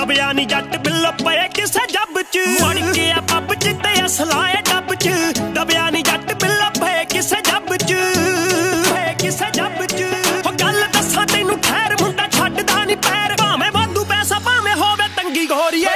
ਦਬਿਆ ਨਹੀਂ ਜੱਟ ਬਿੱਲ ਪਏ ਕਿਸੇ ਜੱਬ ਚ। ਮੜ ਗਿਆ ਪੱਬ ਚ ਤੇ ਅਸਲਾ ਡੱਬ ਚ। ਦਬਿਆ ਨਹੀਂ ਜੱਟ ਬਿੱਲ ਪਏ ਕਿਸੇ ਜੱਬ ਚ। ਪਏ ਕਿਸੇ ਜੱਬ ਚ। ਹੋ ਗੱਲ ਦੱਸਾਂ ਤੈਨੂੰ ਖੈਰ, ਮੁੰਡਾ ਛੱਡਦਾ ਨਹੀਂ ਪੈਰ। ਭਾਵੇਂ ਵਾਧੂ ਪੈਸਾ, ਭਾਵੇਂ ਹੋਵੇ ਤੰਗੀ ਘੋਰੀਏ